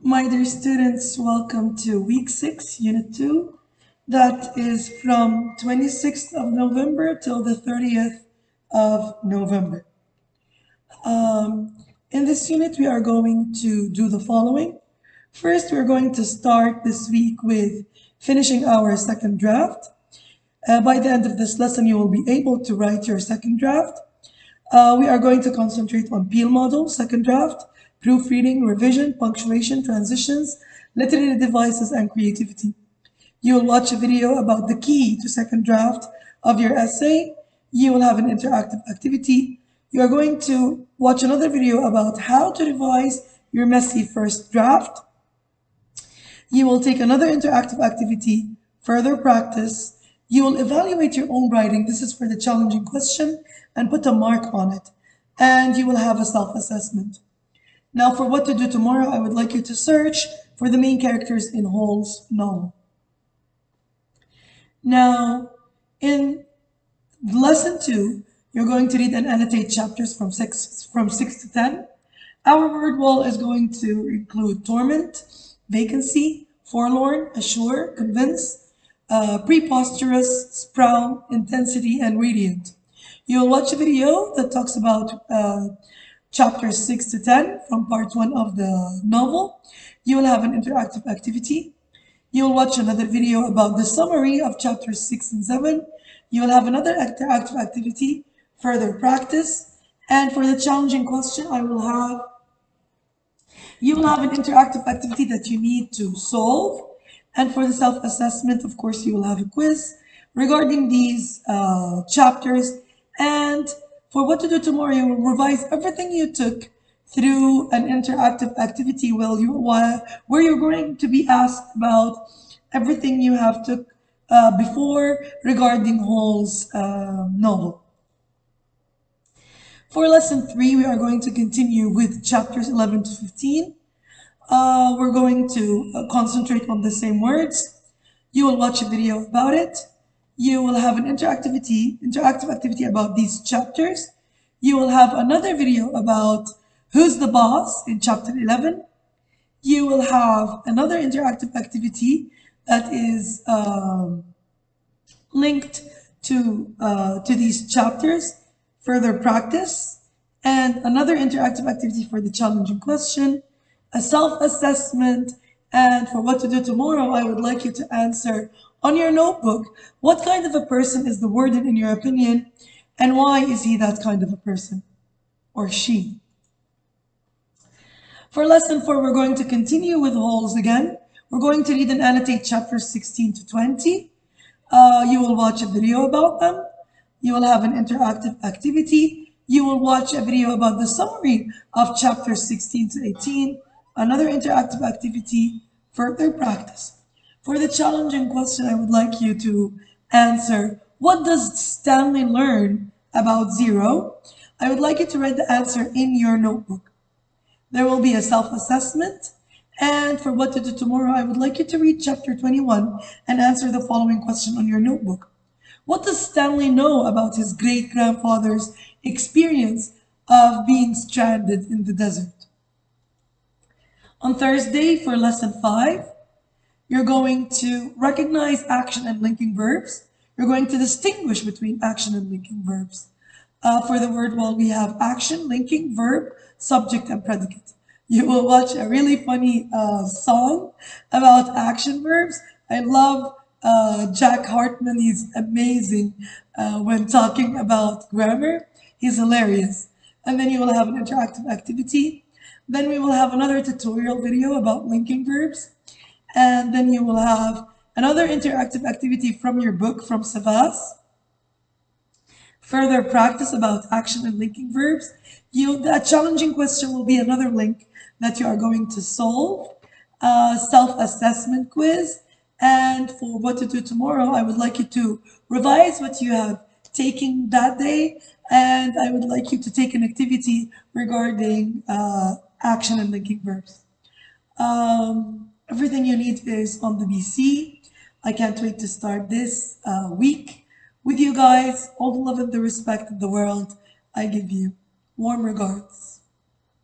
My dear students, welcome to week 6, unit 2. That is from 26th of November till the 30th of November. Um, in this unit, we are going to do the following. First, we're going to start this week with finishing our second draft. Uh, by the end of this lesson, you will be able to write your second draft. Uh, we are going to concentrate on Peel model, second draft, proofreading, revision, punctuation, transitions, literary devices, and creativity. You will watch a video about the key to second draft of your essay. You will have an interactive activity. You are going to watch another video about how to revise your messy first draft. You will take another interactive activity, further practice. You will evaluate your own writing. This is for the challenging question and put a mark on it. And you will have a self-assessment. Now for what to do tomorrow, I would like you to search for the main characters in Holes novel. Now, in lesson two, you're going to read and annotate chapters from six, from six to 10. Our word wall is going to include torment, vacancy, forlorn, assure, convince, uh, preposterous, sprout, intensity, and radiant. You'll watch a video that talks about uh, chapters 6 to 10 from part 1 of the novel. You will have an interactive activity. You will watch another video about the summary of chapters 6 and 7. You will have another interactive activity, further practice. And for the challenging question, I will have, you will have an interactive activity that you need to solve. And for the self-assessment, of course, you will have a quiz regarding these uh, chapters. And for what to do tomorrow, you will revise everything you took through an interactive activity where, you, where you're going to be asked about everything you have took uh, before regarding Holes uh, novel. For lesson three, we are going to continue with chapters 11 to 15. Uh, we're going to uh, concentrate on the same words. You will watch a video about it you will have an interactivity, interactive activity about these chapters. You will have another video about who's the boss in chapter 11. You will have another interactive activity that is um, linked to, uh, to these chapters, further practice, and another interactive activity for the challenging question, a self-assessment, and for what to do tomorrow, I would like you to answer on your notebook, what kind of a person is the warden in your opinion, and why is he that kind of a person, or she? For lesson four, we're going to continue with holes again. We're going to read and annotate chapters 16 to 20. Uh, you will watch a video about them. You will have an interactive activity. You will watch a video about the summary of chapters 16 to 18, another interactive activity, for their practice. For the challenging question, I would like you to answer, what does Stanley learn about zero? I would like you to write the answer in your notebook. There will be a self-assessment. And for what to do tomorrow, I would like you to read chapter 21 and answer the following question on your notebook. What does Stanley know about his great-grandfather's experience of being stranded in the desert? On Thursday for lesson 5, you're going to recognize action and linking verbs. You're going to distinguish between action and linking verbs. Uh, for the word wall, we have action, linking, verb, subject, and predicate. You will watch a really funny uh, song about action verbs. I love uh, Jack Hartmann. He's amazing uh, when talking about grammar. He's hilarious. And then you will have an interactive activity. Then we will have another tutorial video about linking verbs. And then you will have another interactive activity from your book from Savvas. Further practice about action and linking verbs. You, that challenging question will be another link that you are going to solve. Uh, self-assessment quiz. And for what to do tomorrow, I would like you to revise what you have taken that day. And I would like you to take an activity regarding uh, action and linking verbs. Um, Everything you need is on the BC. I can't wait to start this uh, week with you guys. All the love and the respect of the world I give you. Warm regards.